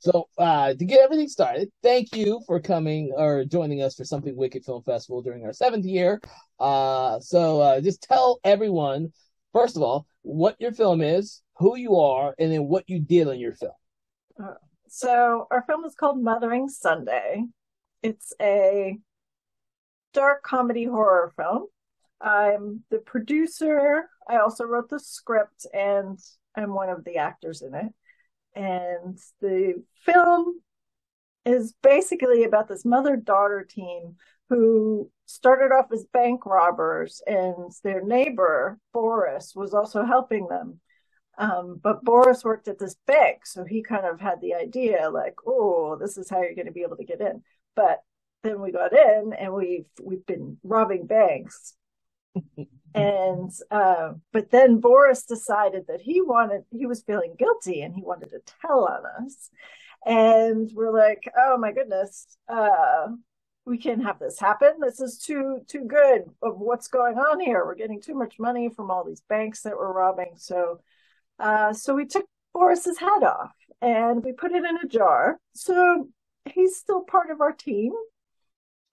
So uh, to get everything started, thank you for coming or joining us for Something Wicked Film Festival during our seventh year. Uh, so uh, just tell everyone, first of all, what your film is, who you are, and then what you did on your film. Uh, so our film is called Mothering Sunday. It's a dark comedy horror film. I'm the producer. I also wrote the script and I'm one of the actors in it. And the film is basically about this mother daughter team who started off as bank robbers, and their neighbor, Boris, was also helping them. Um, but Boris worked at this bank, so he kind of had the idea like, oh, this is how you're going to be able to get in. But then we got in, and we've we've been robbing banks and uh, but then Boris decided that he wanted he was feeling guilty and he wanted to tell on us. And we're like oh my goodness uh, we can't have this happen. This is too too good of what's going on here. We're getting too much money from all these banks that we're robbing. So uh, so we took boris's head off and we put it in a jar. So he's still part of our team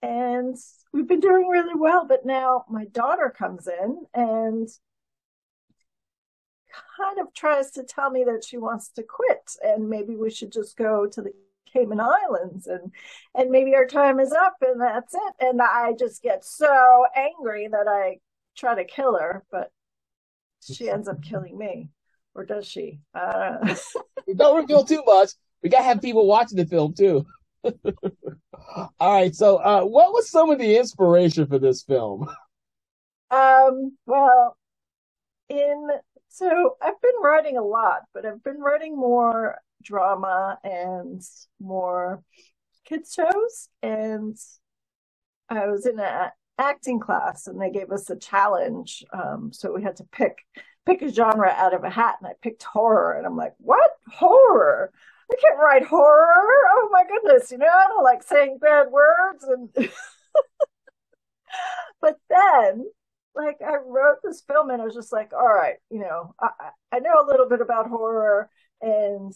and we've been doing really well. But now my daughter comes in and kind of tries to tell me that she wants to quit and maybe we should just go to the Cayman Islands and and maybe our time is up and that's it. And I just get so angry that I try to kill her, but she ends up killing me. Or does she? Uh... Don't reveal too much. We gotta have people watching the film too. All right. So, uh, what was some of the inspiration for this film? Um, well, in so I've been writing a lot, but I've been writing more drama and more kids shows. And I was in an acting class, and they gave us a challenge. Um, so we had to pick pick a genre out of a hat, and I picked horror. And I'm like, what horror? I can't write horror. Oh my goodness, you know, I don't like saying bad words and but then like I wrote this film and I was just like, all right, you know, I, I know a little bit about horror and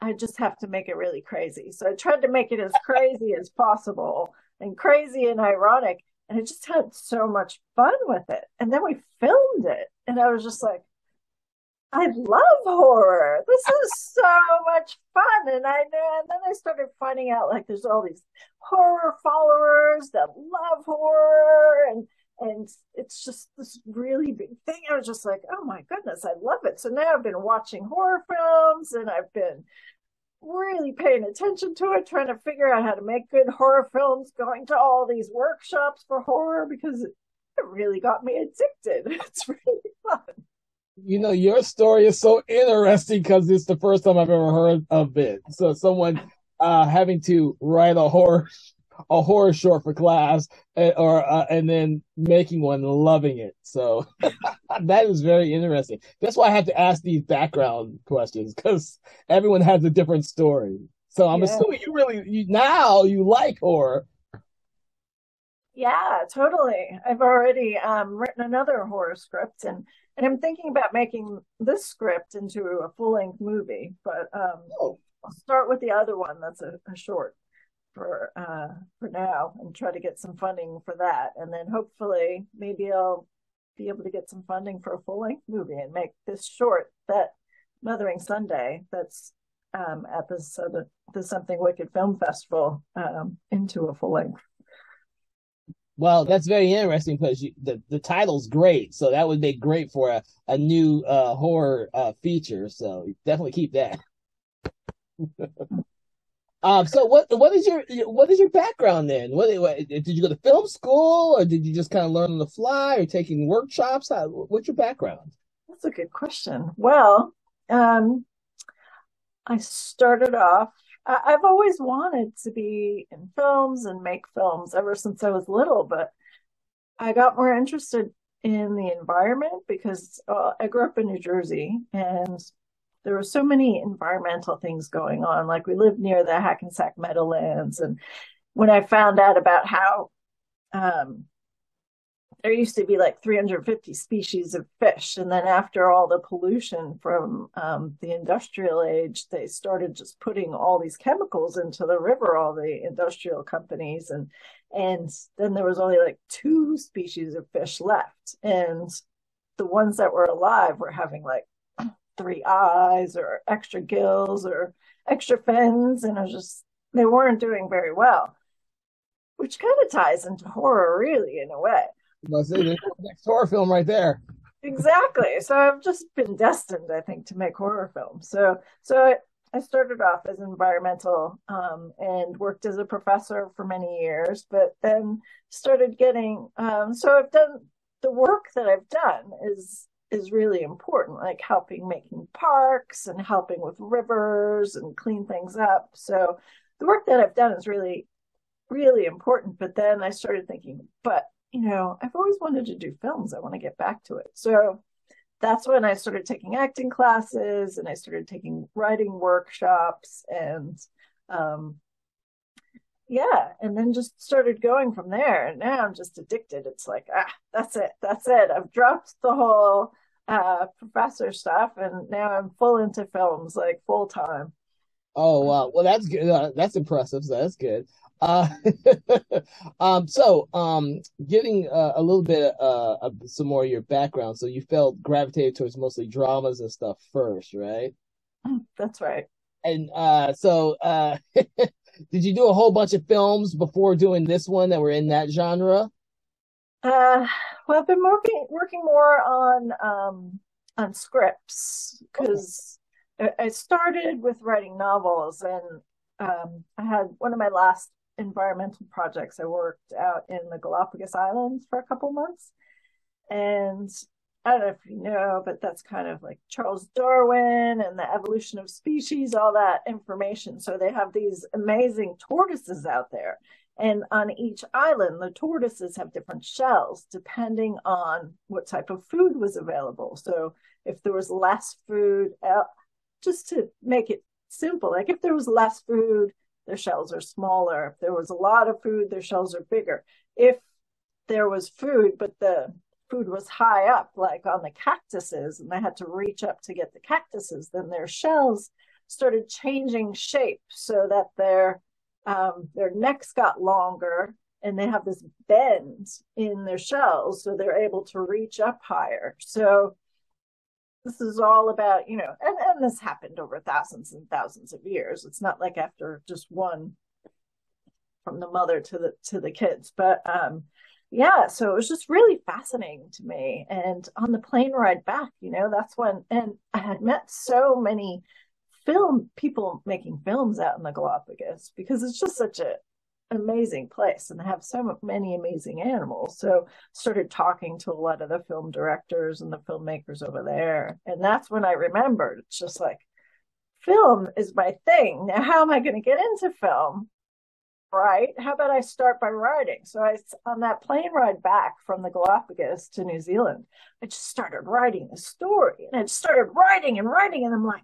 I just have to make it really crazy. So I tried to make it as crazy as possible and crazy and ironic. And I just had so much fun with it. And then we filmed it. And I was just like, I love horror. This is so much fun. And I and then I started finding out like there's all these horror followers that love horror and and it's just this really big thing. I was just like, oh my goodness, I love it. So now I've been watching horror films and I've been really paying attention to it, trying to figure out how to make good horror films, going to all these workshops for horror because it really got me addicted. It's really fun you know, your story is so interesting because it's the first time I've ever heard of it. So someone uh, having to write a horror a horror short for class eh, or uh, and then making one loving it. So that is very interesting. That's why i have to ask these background questions because everyone has a different story. So i'm yeah. assuming you really you now you like horror. Yeah totally. I've already um, written another horror script and and I'm thinking about making this script into a full length movie, but um, oh. I'll start with the other one that's a, a short for uh, for now and try to get some funding for that, and then hopefully maybe I'll be able to get some funding for a full length movie and make this short that Mothering Sunday that's um, at uh, the, the Something Wicked Film Festival um, into a full length. Well, that's very interesting because the the title's great, so that would be great for a a new uh, horror uh, feature. So definitely keep that. um. So what what is your what is your background then? What, what, did you go to film school, or did you just kind of learn on the fly, or taking workshops? How, what's your background? That's a good question. Well, um, I started off I've always wanted to be in films and make films ever since I was little, but I got more interested in the environment because uh, I grew up in New Jersey and there were so many environmental things going on. Like we lived near the Hackensack Meadowlands. And when I found out about how um, there used to be like 350 species of fish. And then after all the pollution from um, the industrial age, they started just putting all these chemicals into the river, all the industrial companies. And, and then there was only like two species of fish left. And the ones that were alive were having like three eyes or extra gills or extra fins. And was just, they weren't doing very well, which kind of ties into horror, really, in a way. Must next horror film right there. Exactly. So I've just been destined, I think, to make horror films. So, so I, I started off as environmental um, and worked as a professor for many years, but then started getting. Um, so I've done the work that I've done is is really important, like helping making parks and helping with rivers and clean things up. So the work that I've done is really, really important. But then I started thinking, but you know, I've always wanted to do films. I want to get back to it. So that's when I started taking acting classes and I started taking writing workshops and um, yeah, and then just started going from there. And now I'm just addicted. It's like, ah, that's it. That's it. I've dropped the whole uh, professor stuff and now I'm full into films, like full time. Oh wow! Well, that's good. Uh, that's impressive. So that's good. Uh, um, so um, getting uh, a little bit uh, some more of your background. So you felt gravitated towards mostly dramas and stuff first, right? That's right. And uh, so uh, did you do a whole bunch of films before doing this one that were in that genre? Uh, well, I've been working working more on um, on scripts because okay. I started with writing novels, and um, I had one of my last environmental projects. I worked out in the Galapagos Islands for a couple months, and I don't know if you know, but that's kind of like Charles Darwin and the evolution of species, all that information. So they have these amazing tortoises out there. And on each island, the tortoises have different shells depending on what type of food was available. So if there was less food, uh, just to make it simple, like if there was less food, their shells are smaller. If there was a lot of food, their shells are bigger. If there was food, but the food was high up, like on the cactuses, and they had to reach up to get the cactuses, then their shells started changing shape so that their um, their necks got longer and they have this bend in their shells, so they're able to reach up higher. So this is all about, you know, and, and this happened over thousands and thousands of years. It's not like after just one from the mother to the to the kids, but um yeah, so it was just really fascinating to me. And on the plane ride back, you know, that's when, and I had met so many film people making films out in the Galapagos because it's just such a amazing place and they have so many amazing animals. So started talking to a lot of the film directors and the filmmakers over there. And that's when I remembered it's just like film is my thing. Now how am I going to get into film? right? How about I start by writing? So I, on that plane ride back from the Galapagos to New Zealand, I just started writing a story and I started writing and writing. And I'm like,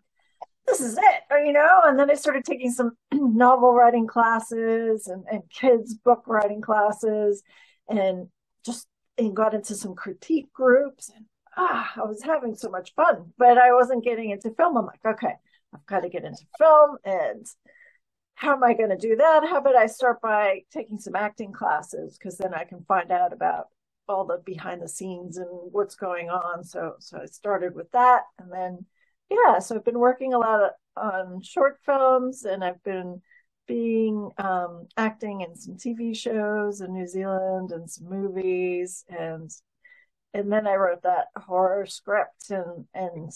this is it, you know? And then I started taking some novel writing classes and, and kids book writing classes and just and got into some critique groups and ah, I was having so much fun, but I wasn't getting into film. I'm like, okay, I've got to get into film and how am I going to do that? How about I start by taking some acting classes because then I can find out about all the behind the scenes and what's going on. So so I started with that, and then yeah, so I've been working a lot on short films, and I've been being um, acting in some TV shows in New Zealand and some movies, and and then I wrote that horror script and and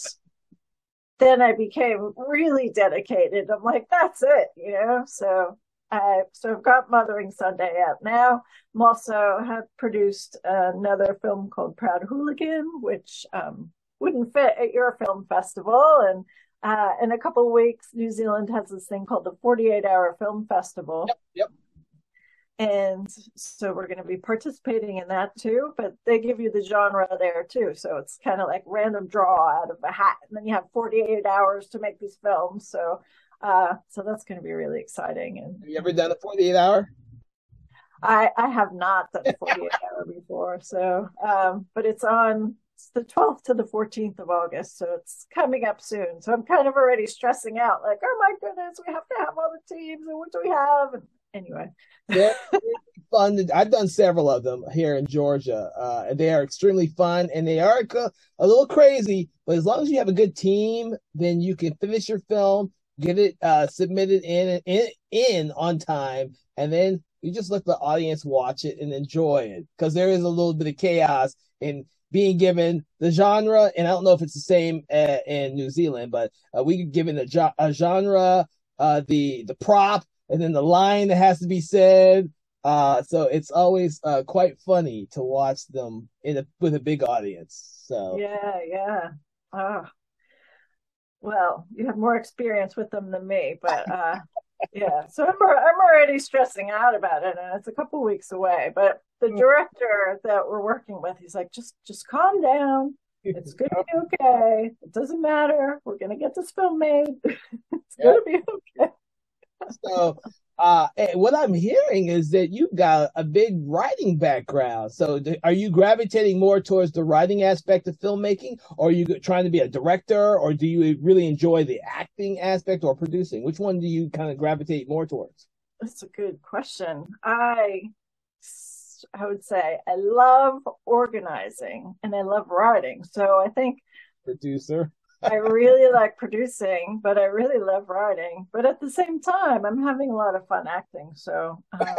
then I became really dedicated. I'm like, that's it, you know. So I so I've got Mothering Sunday out now. I'm also have produced another film called Proud Hooligan, which um, wouldn't fit at your film festival. And uh, in a couple of weeks, New Zealand has this thing called the 48 Hour Film Festival. Yep. yep and so we're going to be participating in that too but they give you the genre there too so it's kind of like random draw out of a hat and then you have 48 hours to make these films so uh so that's going to be really exciting and have you ever done a 48 hour I I have not done 48 hour before, so um, but it's on it's the 12th to the 14th of August, so it's coming up soon. So I'm kind of already stressing out, like, oh my goodness, we have to have all the teams, and what do we have? And anyway, fun. I've done several of them here in Georgia. Uh, they are extremely fun, and they are a little crazy. But as long as you have a good team, then you can finish your film, get it uh, submitted in in in on time, and then you just let the audience watch it and enjoy it because there is a little bit of chaos in being given the genre, and I don't know if it's the same uh, in New Zealand, but uh, we get given a, a genre, uh, the the prop, and then the line that has to be said. Uh, so it's always uh, quite funny to watch them in a, with a big audience. So yeah, yeah. Oh. Well, you have more experience with them than me, but uh, yeah. So I'm I'm already stressing out about it, and it's a couple weeks away. But the mm. director that we're working with, he's like, just just calm down. It's gonna be okay. It doesn't matter. We're gonna get this film made. it's gonna be okay. so uh, what I'm hearing is that you've got a big writing background. So, are you gravitating more towards the writing aspect of filmmaking, or are you trying to be a director, or do you really enjoy the acting aspect or producing? Which one do you kind of gravitate more towards? That's a good question. I, I would say I love organizing and I love writing. So I think producer. I really like producing, but I really love writing. But at the same time, I'm having a lot of fun acting. So um,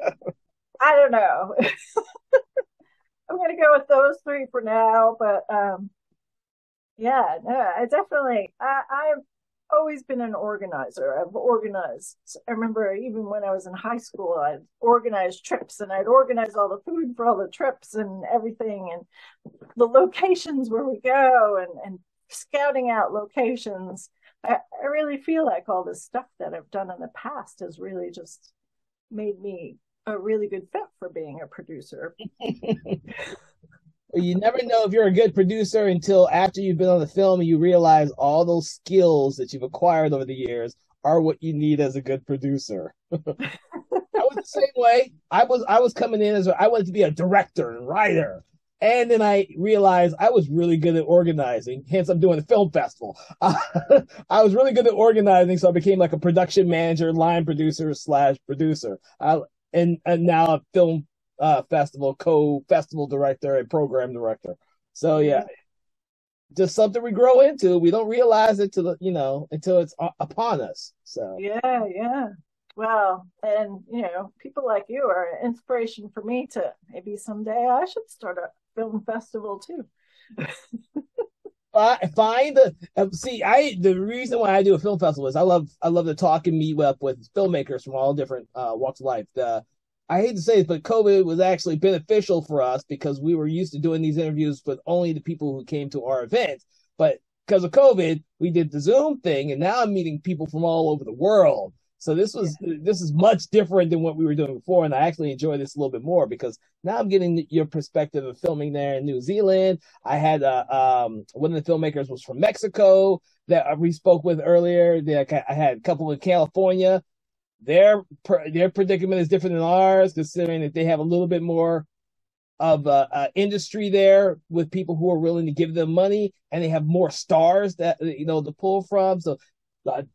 I don't know. I'm going to go with those three for now. But um, yeah, no, I definitely, I, I've always been an organizer. I've organized. I remember even when I was in high school, I'd organize trips and I'd organize all the food for all the trips and everything and the locations where we go and, and scouting out locations. I, I really feel like all this stuff that I've done in the past has really just made me a really good fit for being a producer. you never know if you're a good producer until after you've been on the film and you realize all those skills that you've acquired over the years are what you need as a good producer. I was the same way. I was I was coming in as a, I wanted to be a director and writer. And then I realized I was really good at organizing. Hence, I'm doing a film festival. Uh, I was really good at organizing, so I became like a production manager, line producer slash producer. I, and and now a film uh, festival co festival director and program director. So yeah, just something we grow into. We don't realize it till you know until it's upon us. So yeah, yeah. Well, and you know, people like you are an inspiration for me to maybe someday I should start a film festival too. uh, find the uh, see. I the reason why I do a film festival is I love I love to talk and meet up with filmmakers from all different uh, walks of life. The I hate to say it, but COVID was actually beneficial for us because we were used to doing these interviews with only the people who came to our events. But because of COVID, we did the Zoom thing, and now I'm meeting people from all over the world. So this was yeah. this is much different than what we were doing before, and I actually enjoy this a little bit more because now I'm getting your perspective of filming there in New Zealand. I had uh, um, one of the filmmakers was from Mexico that we spoke with earlier. I had a couple in California. Their their predicament is different than ours, considering that they have a little bit more of a, a, industry there with people who are willing to give them money, and they have more stars that you know to pull from. So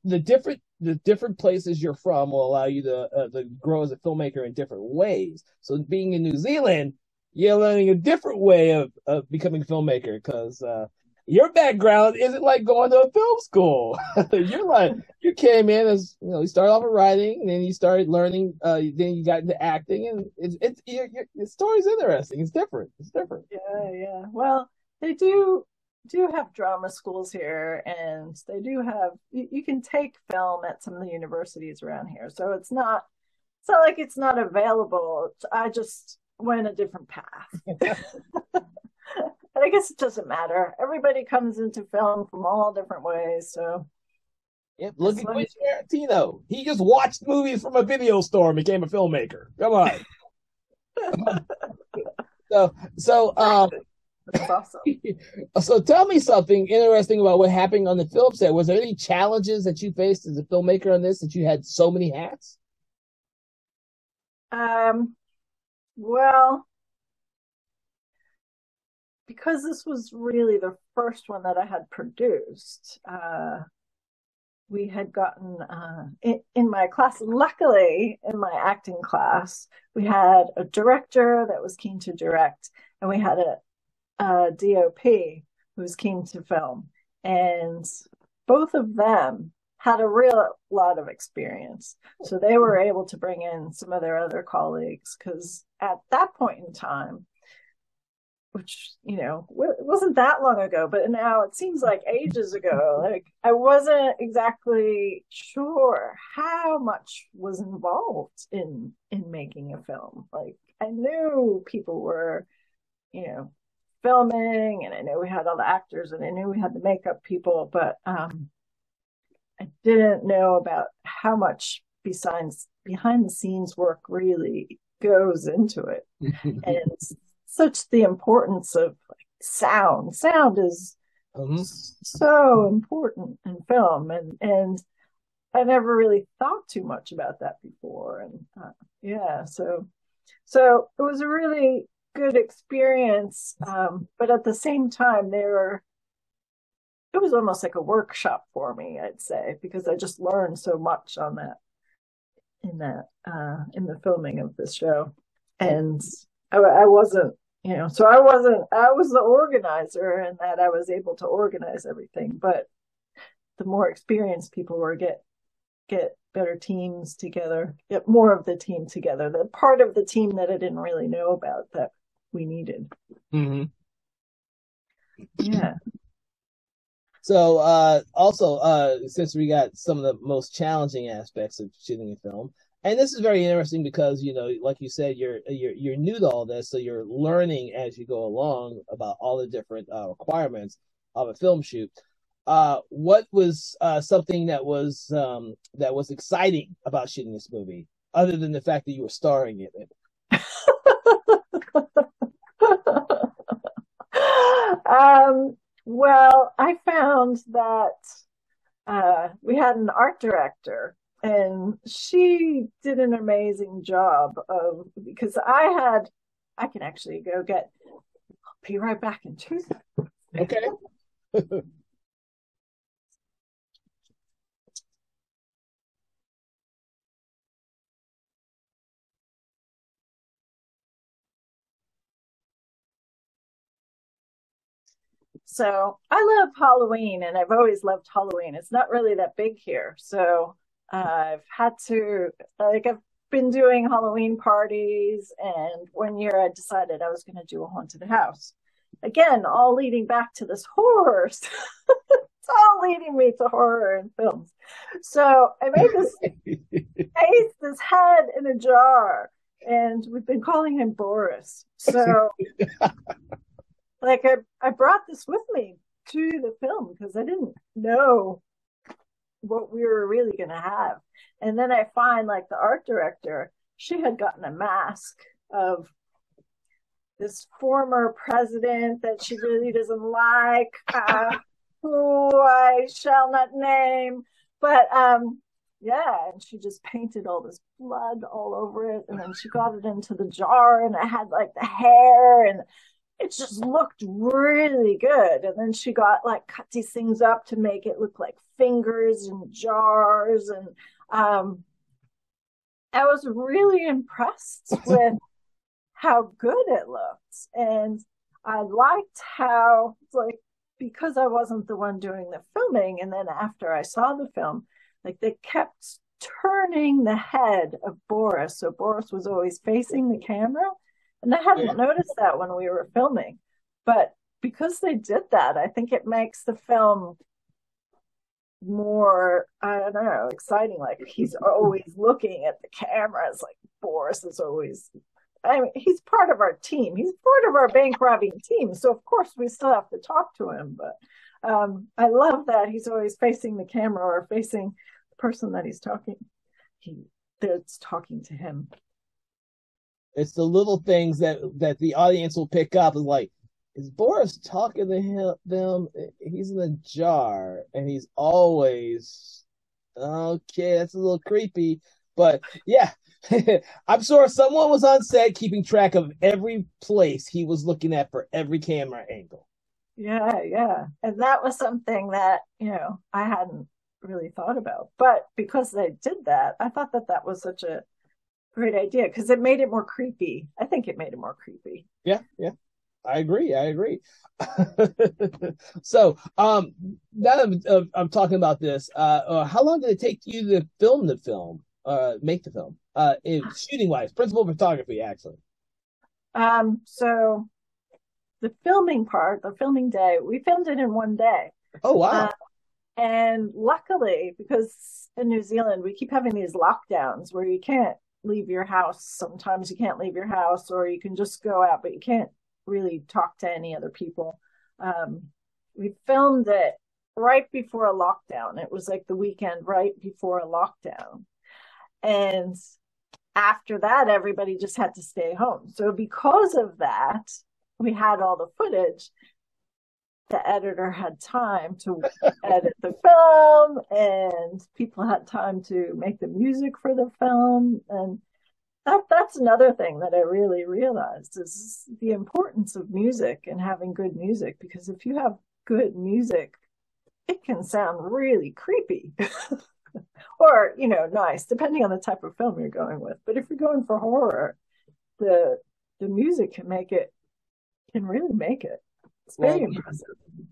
the, different the different places you're from will allow you to, uh, to grow as a filmmaker in different ways. So being in New Zealand, you're learning a different way of, of becoming a filmmaker because uh, your background isn't like going to a film school. you're like you came in as you know you started off with writing, and then you started learning. Uh, then you got into acting, and it's it's your, your, your story's interesting. It's different. It's different. Yeah, yeah. Well, they do do have drama schools here and they do have you, you, can take film at some of the universities around here so it's not it's not like it's not available i just went a different path but i guess it doesn't matter everybody comes into film from all different ways so Yep, look at Quentin Tarantino. He just watched movies from a video store and became a filmmaker. Come on. so, so um, that's awesome. so tell me something interesting about what happened on the film set. Was there any challenges that you faced as a filmmaker on this that you had so many hats? Um, well, because this was really the first one that I had produced, uh, we had gotten uh, in, in, my class. Luckily, in my acting class, we had a director that was keen to direct, and we had a, Uh, a DOP who was keen to film, and both of them had a real lot of experience. So they were able to bring in some of their other colleagues because at that point in time, which you know it wasn't that long ago but now it seems like ages ago like i wasn't exactly sure how much was involved in in making a film like i knew people were you know filming and i knew we had all the actors and i knew we had the makeup people but um i didn't know about how much besides behind the scenes work really goes into it and such the importance of sound. Sound is mm-hmm. so important in film, and and I never really thought too much about that before. And uh, yeah, so so it was a really good experience, um, but at the same time, there were it was almost like a workshop for me, I'd say, because I just learned so much on that in that uh, in the filming of this show, and I, I wasn't you know so i wasn't i was the organizer and that i was able to organize everything but the more experienced people were get get better teams together get more of the team together. The part of the team that i didn't really know about that we needed. Mm-hmm. yeah. So uh also uh since we got some of the most challenging aspects of shooting a film and this is very interesting because you know like you said you're you're you're new to all this so you're learning as you go along about all the different uh, requirements of a film shoot. Uh, what was uh, something that was um, that was exciting about shooting this movie other than the fact that you were starring in it um, well i found that uh, we had an art director and she did an amazing job of because I had I can actually go get I'll be right back in two seconds. Okay. So I love Halloween and I've always loved Halloween. It's not really that big here. So I've had to like I've been doing Halloween parties, and one year I decided I was going to do a haunted house. Again, all leading back to this horror. it's all leading me to horror and films. So I made this face, this head in a jar, and we've been calling him Boris. So, like, I I brought this with me to the film because I didn't know what we were really going to have. And then I find like the art director, she had gotten a mask of this former president that she really doesn't like, uh, who I shall not name. But um, yeah, and she just painted all this blood all over it, and then she got it into the jar, and it had like the hair, and it just looked really good. And then she got like cut these things up to make it look like fingers and jars. And um, I was really impressed with how good it looked. And I liked how, like, because I wasn't the one doing the filming, and then after I saw the film, like they kept turning the head of Boris. So Boris was always facing the camera. And I hadn't yeah. noticed that when we were filming. But because they did that, I think it makes the film more, I don't know, exciting. Like he's always looking at the cameras, like Boris is always I mean, he's part of our team. He's part of our bank robbing team. So of course we still have to talk to him. But um, I love that he's always facing the camera or facing the person that he's talking. He that's talking to him. It's the little things that that the audience will pick up. Is like, is Boris talking to him? Them? He's in a jar, and he's always okay. That's a little creepy, but yeah. I'm sure someone was on set keeping track of every place he was looking at for every camera angle. Yeah, yeah. And that was something that, you know, I hadn't really thought about. But because they did that, I thought that that was such a great idea because it made it more creepy. I think it made it more creepy. Yeah, yeah. I agree. I agree. so, um, now that I'm, uh, I'm talking about this, uh, uh, how long did it take you to film the film, uh, make the film, uh, in shooting wise, principal photography, actually? Um, so the filming part, the filming day, we filmed it in one day. Oh, wow. Uh, and luckily, because in New Zealand, we keep having these lockdowns where you can't leave your house. Sometimes you can't leave your house, or you can just go out, but you can't really talk to any other people. Um, we filmed it right before a lockdown. It was like the weekend right before a lockdown. And after that, everybody just had to stay home. So because of that, we had all the footage. The editor had time to edit the film and people had time to make the music for the film. And that that's another thing that I really realized is the importance of music and having good music because if you have good music, it can sound really creepy. or, you know, nice, depending on the type of film you're going with. But if you're going for horror, the the music can make it can really make it. It's very well, impressive.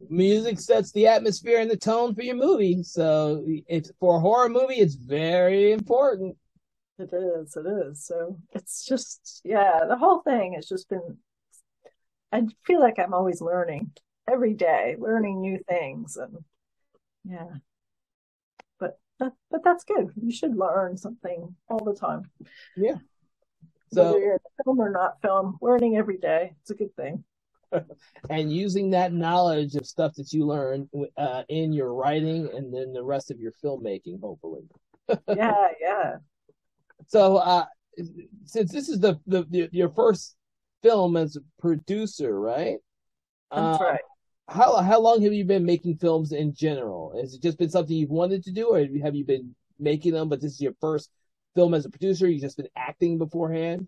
Music sets the atmosphere and the tone for your movie. So it's for a horror movie, it's very important. It is, it is. So it's just, yeah, the whole thing has just been, I feel like I'm always learning every day, learning new things. And yeah, but, that, but that's good. You should learn something all the time. Yeah. So, Whether you're film or not film, learning every day. It's a good thing. And using that knowledge of stuff that you learn uh, in your writing and then the rest of your filmmaking, hopefully. yeah, yeah. So, uh, since this is the, the, the your first film as a producer, right? That's uh, right. How how long have you been making films in general? Has it just been something you've wanted to do, or have you been making them? But this is your first film as a producer. You've just been acting beforehand.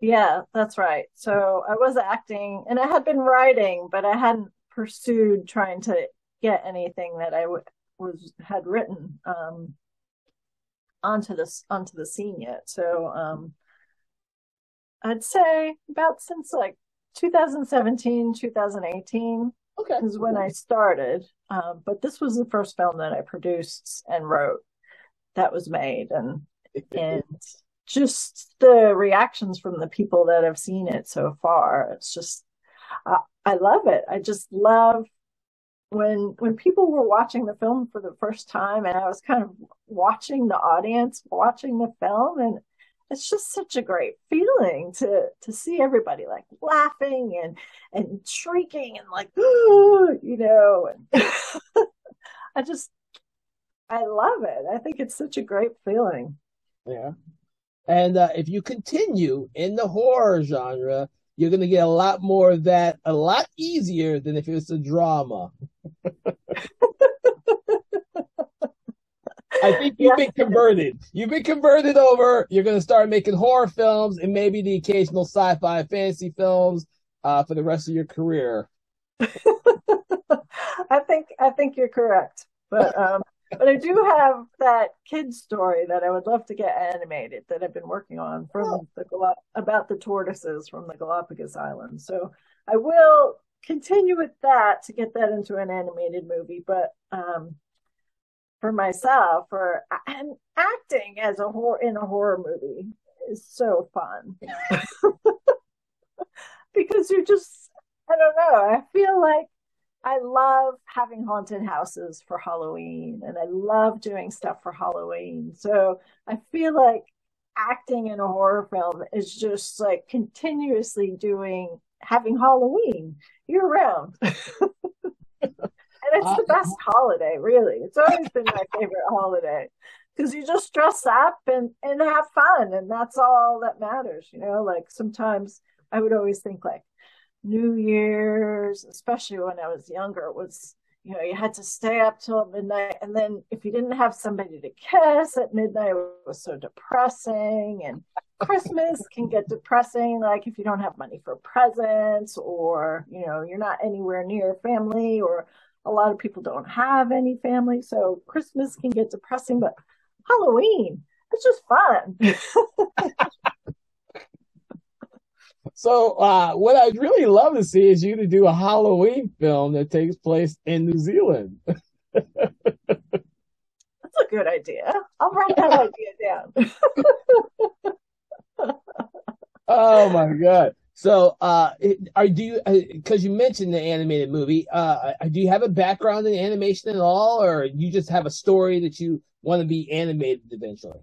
Yeah, that's right. So I was acting, and I had been writing, but I hadn't pursued trying to get anything that I w- was had written. Um, onto this onto the scene yet. So um, I'd say about since like 2017, 2018 okay. is when I started. Um, but this was the first film that I produced and wrote that was made, and and just the reactions from the people that have seen it so far. It's just I, I love it. I just love when when people were watching the film for the first time and I was kind of watching the audience watching the film and it's just such a great feeling to to see everybody like laughing and and shrieking and like you know and I just I love it. I think it's such a great feeling. Yeah. And uh, if you continue in the horror genre, you're going to get a lot more of that a lot easier than if it was a drama. I think you've been converted. You've been converted over. You're going to start making horror films and maybe the occasional sci-fi fantasy films uh, for the rest of your career. I think I think you're correct, but um, but I do have that kid story that I would love to get animated that I've been working on from oh. the about the tortoises from the Galapagos Islands. So I will continue with that to get that into an animated movie. But um, for myself, for and acting as a horror in a horror movie is so fun because you're just I don't know. I feel like I love having haunted houses for Halloween and I love doing stuff for Halloween. So I feel like acting in a horror film is just like continuously doing having Halloween year round. and it's uh, the best holiday, really. It's always been my favorite holiday because you just dress up and, and have fun. And that's all that matters. You know, like sometimes I would always think like, New Year's, especially when I was younger, was you know, you had to stay up till midnight. And then if you didn't have somebody to kiss at midnight, it was so depressing. And Christmas can get depressing, like if you don't have money for presents or, you know, you're not anywhere near family or a lot of people don't have any family. So Christmas can get depressing, but Halloween, it's just fun. So, uh, what I'd really love to see is you to do a Halloween film that takes place in New Zealand. That's a good idea. I'll write that idea down. oh my god! So, uh, are do you because uh, you mentioned the animated movie? Uh, do you have a background in animation at all, or you just have a story that you want to be animated eventually?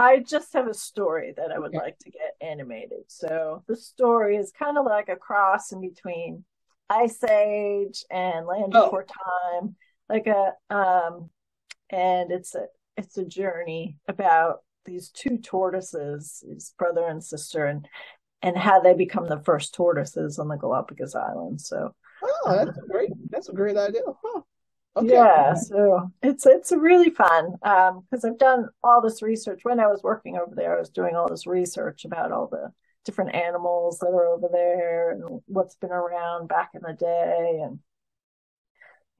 I just have a story that I would like to get animated. So the story is kind of like a cross in between Ice Age and Land oh. Before Time, like a um, and it's a it's a journey about these two tortoises, his brother and sister, and and how they become the first tortoises on the Galapagos Islands. So, oh, that's a great that's a great idea. Huh. Okay. Yeah, so it's it's really fun because um, I've done all this research. When I was working over there, I was doing all this research about all the different animals that are over there and what's been around back in the day, and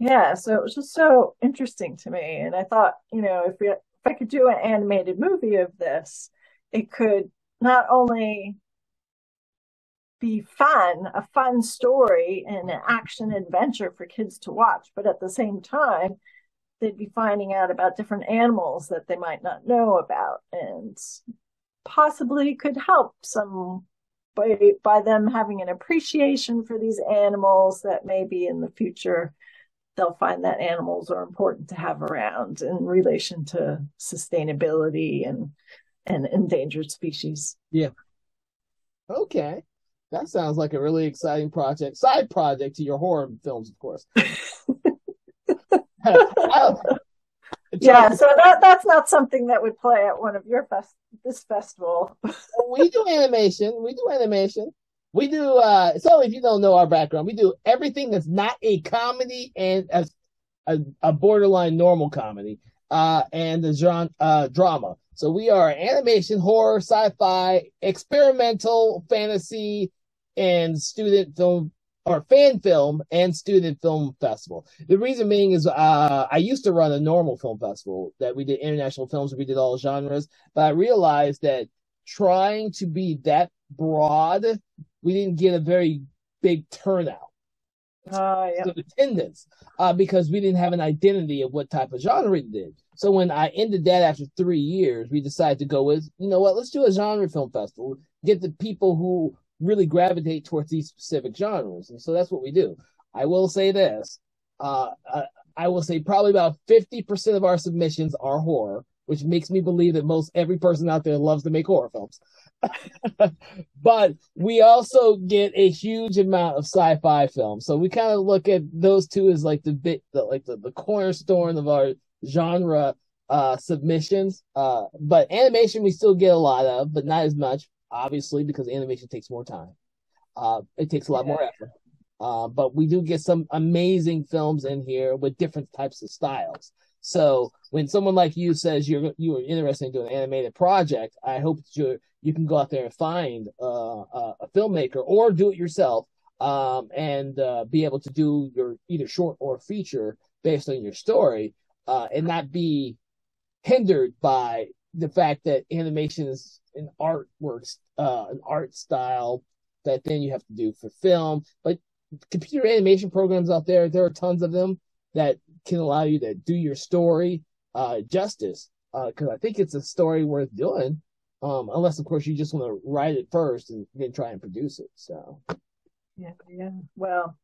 yeah, so it was just so interesting to me. And I thought, you know, if we if I could do an animated movie of this, it could not only be fun, a fun story and an action adventure for kids to watch. But at the same time, they'd be finding out about different animals that they might not know about and possibly could help some by, by them having an appreciation for these animals that maybe in the future they'll find that animals are important to have around in relation to sustainability and and endangered species. Yeah. Okay. That sounds like a really exciting project, side project to your horror films, of course. yeah, so that that's not something that would play at one of your fest this festival. we do animation. We do animation. We do uh so if you don't know our background, we do everything that's not a comedy and a a, a borderline normal comedy uh and the genre uh drama. So we are animation, horror, sci-fi, experimental, fantasy, and student film or fan film and student film festival. The reason being is uh, I used to run a normal film festival that we did international films, we did all genres, but I realized that trying to be that broad, we didn't get a very big turnout. Uh, yeah. attendance uh, because we didn't have an identity of what type of genre we did. So when I ended that after three years, we decided to go with, you know what, let's do a genre film festival. Get the people who really gravitate towards these specific genres. And so that's what we do. I will say this. Uh, uh I will say probably about 50% of our submissions are horror, which makes me believe that most every person out there loves to make horror films. but we also get a huge amount of sci-fi films. So we kind of look at those two as like the bit, the, like the, the cornerstone of our genre uh, submissions. Uh, but animation we still get a lot of, but not as much obviously because animation takes more time. Uh, it takes a lot yeah. more effort. Uh, but we do get some amazing films in here with different types of styles. So when someone like you says you're you are interested in doing an animated project, I hope that you you can go out there and find uh, a filmmaker or do it yourself um, and uh, be able to do your either short or feature based on your story uh, and not be hindered by the fact that animation is an artwork, uh, an art style that then you have to do for film. But computer animation programs out there, there are tons of them that can allow you to do your story uh, justice. Because uh, I think it's a story worth doing, um, unless of course you just want to write it first and then try and produce it. So, yeah, yeah. Well,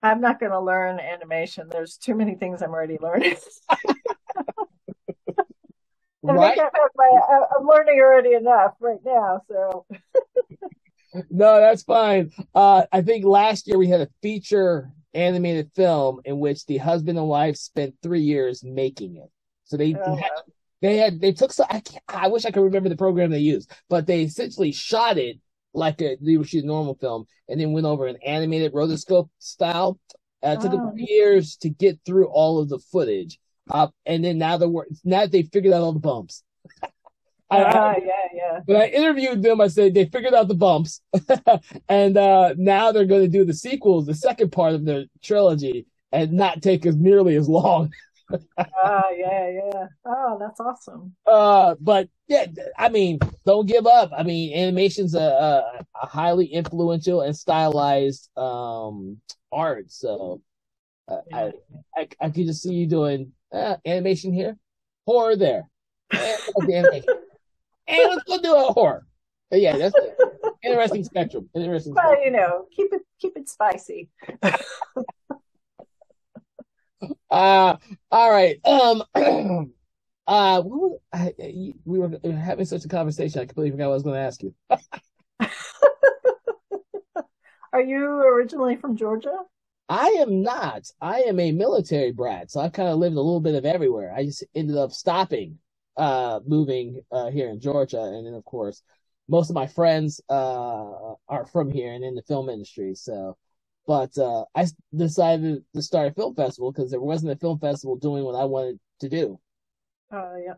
I'm not going to learn animation. There's too many things I'm already learning. right? I my, I'm learning already enough right now. So. no, that's fine. Uh, I think last year we had a feature animated film in which the husband and wife spent three years making it. So they oh, had, they had they took so I, I wish I could remember the program they used, but they essentially shot it like a they were shooting a normal film, and then went over an animated rotoscope style, Uh, it took Oh. them years to get through all of the footage. Uh, and then now they're now they figured out all the bumps. I, I- Ah, yeah, yeah. when I interviewed them, I said they figured out the bumps, and uh, now they're going to do the sequels, the second part of their trilogy, and not take as nearly as long. Ah, yeah, yeah. Oh, that's awesome. Uh, but yeah, I mean, don't give up. I mean, animation's a, a, a highly influential and stylized um art. So uh, I, I I could just see you doing uh, animation here, horror there, and let's do animation. and let's go do a horror. But yeah, that's interesting spectrum. Interesting. Well, Spectrum. you know, keep it keep it spicy. Uh, all right. Um, uh, what was- I, I- we were having such a conversation. I completely forgot what I was going to ask you. Are you originally from Georgia? I am not. I am a military brat, so I kind of lived a little bit of everywhere. I just ended up stopping, uh, moving uh, here in Georgia, and then of course, most of my friends uh are from here and in the film industry. So, but uh, I decided to start a film festival because there wasn't a film festival doing what I wanted to do. Oh, yeah.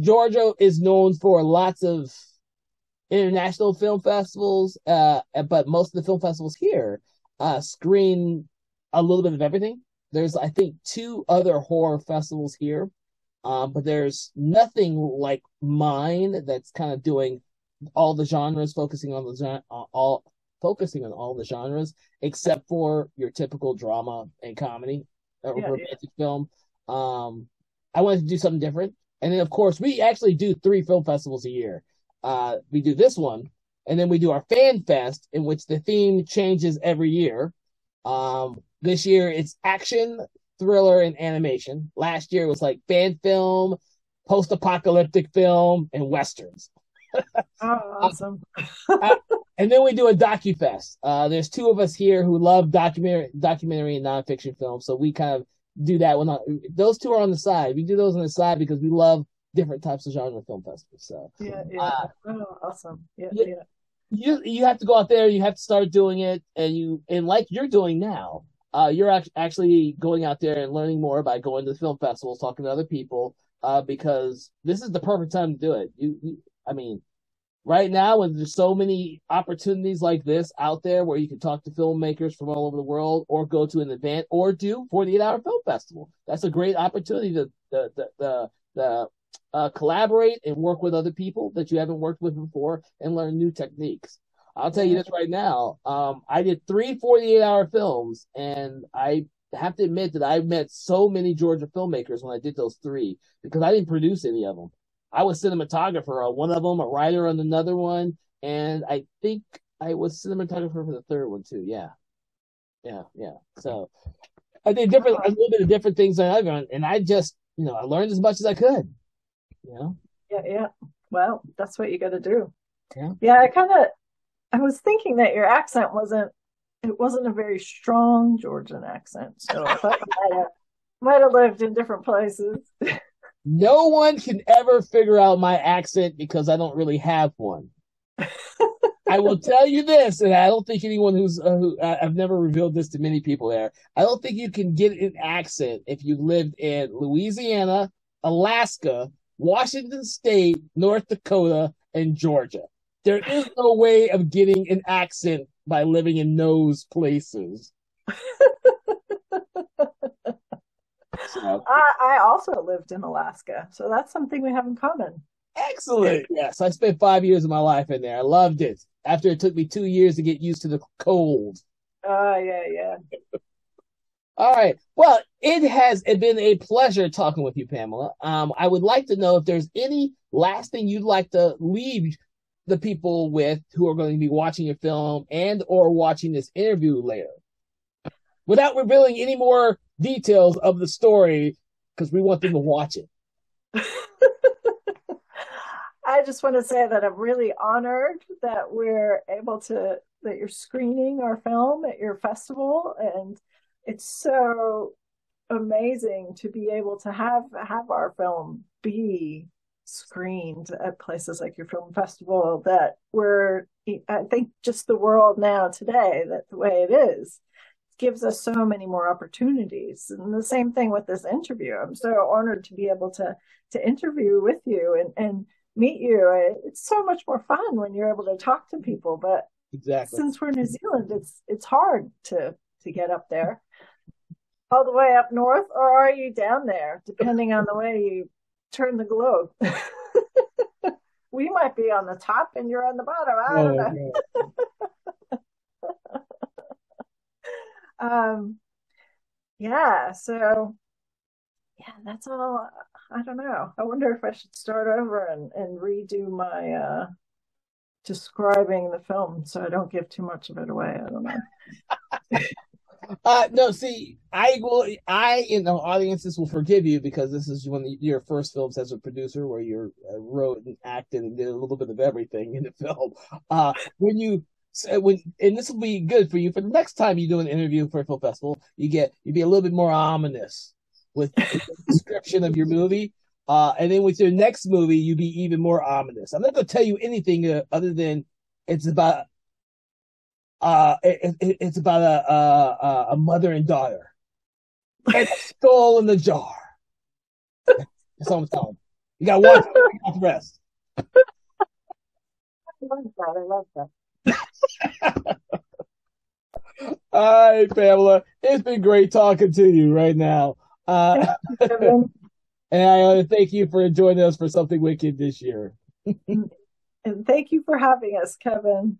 Georgia is known for lots of international film festivals, uh, but most of the film festivals here uh, screen a little bit of everything. There's, I think, two other horror festivals here, um, but there's nothing like mine that's kind of doing all the genres, focusing on the uh, all focusing on all the genres, except for your typical drama and comedy or Yeah, yeah. romantic film. Um, I wanted to do something different. And then, of course, we actually do three film festivals a year. Uh, we do this one, and then we do our fan fest, in which the theme changes every year. Um, this year it's action, thriller, and animation. Last year it was like fan film, post apocalyptic film, and westerns. Oh, awesome. And then we do a docu fest. Uh, there's two of us here who love documentary, documentary and nonfiction films, so we kind of do that. On, those two are on the side. We do those on the side because we love different types of genre film festivals. So Yeah, yeah. Uh, oh, awesome. Yeah, yeah. yeah. you you have to go out there. You have to start doing it, and you and like you're doing now. Uh, you're act- actually going out there and learning more by going to the film festivals, talking to other people. Uh, because this is the perfect time to do it. You, you I mean, right now when there's so many opportunities like this out there where you can talk to filmmakers from all over the world or go to an event or do 48 hour film festival that's a great opportunity to the the the, the uh, collaborate and work with other people that you haven't worked with before and learn new techniques i'll tell you this right now um, i did three 48 hour films and i have to admit that i met so many georgia filmmakers when i did those three because i didn't produce any of them I was cinematographer on one of them, a writer on another one, and I think I was cinematographer for the third one too. Yeah, yeah, yeah. So I did different, a little bit of different things than everyone, and I just, you know, I learned as much as I could. You know, Yeah, yeah. Well, that's what you got to do. Yeah. Yeah, I kind of, I was thinking that your accent wasn't, it wasn't a very strong Georgian accent. So I thought you might have, might have lived in different places. no one can ever figure out my accent because I don't really have one. I will tell you this, and I don't think anyone who's uh, who I- I've never revealed this to many people there. I don't think you can get an accent if you lived in Louisiana, Alaska, Washington State, North Dakota, and Georgia. There is no way of getting an accent by living in those places. So, I, I also lived in Alaska, so that's something we have in common. excellent. Yes, I spent five years of my life in there. I loved it. After it took me two years to get used to the cold. Oh, yeah, yeah. All right. Well, it has been a pleasure talking with you, Pamela. Um, I would like to know if there's any last thing you'd like to leave the people with who are going to be watching your film and or watching this interview later, without revealing any more details of the story, because we want them to watch it. I just want to say that I'm really honored that we're able to, that you're screening our film at your festival. And it's so amazing to be able to have, have our film be screened at places like your film festival that we're, I think just the world now today, that the way it is, gives us so many more opportunities. And the same thing with this interview. I'm so honored to be able to to interview with you and and meet you. It's so much more fun when you're able to talk to people. But exactly since we're in New Zealand, it's it's hard to to get up there. All the way up north, or are you down there, depending on the way you turn the globe? we might be on the top and you're on the bottom. I don't know. um, yeah, so yeah, that's all. I don't know. I wonder if I should start over and, and redo my uh, describing the film so I don't give too much of it away. I don't know. uh, no, see, I will. I in the audiences will forgive you because this is one of your first films as a producer, where you uh, wrote and acted and did a little bit of everything in the film. Uh, when you so when and this will be good for you for the next time you do an interview for a film festival, you get you be a little bit more ominous with the description of your movie. Uh, and then with your next movie, you'd be even more ominous. I'm not going to tell you anything uh, other than it's about uh, it, it, it's about a, a, a mother and daughter and a skull in the jar. That's all I'm telling you. You got one the rest. I love that. I love that. All right, Pamela. It's been great talking to you right now. Uh, and I want to thank you for joining us for something wicked this year. and thank you for having us, Kevin.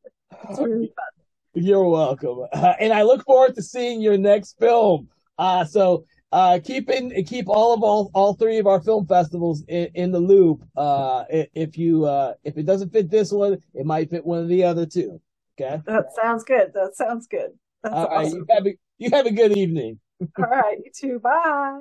It's really fun. You're welcome. Uh, and I look forward to seeing your next film. Uh, so uh, keep in keep all of all all three of our film festivals in, in the loop. Uh, if you uh, if it doesn't fit this one, it might fit one of the other two. Okay. That sounds good. That sounds good. That's all right. You have a you have a good evening. all right. You too. Bye.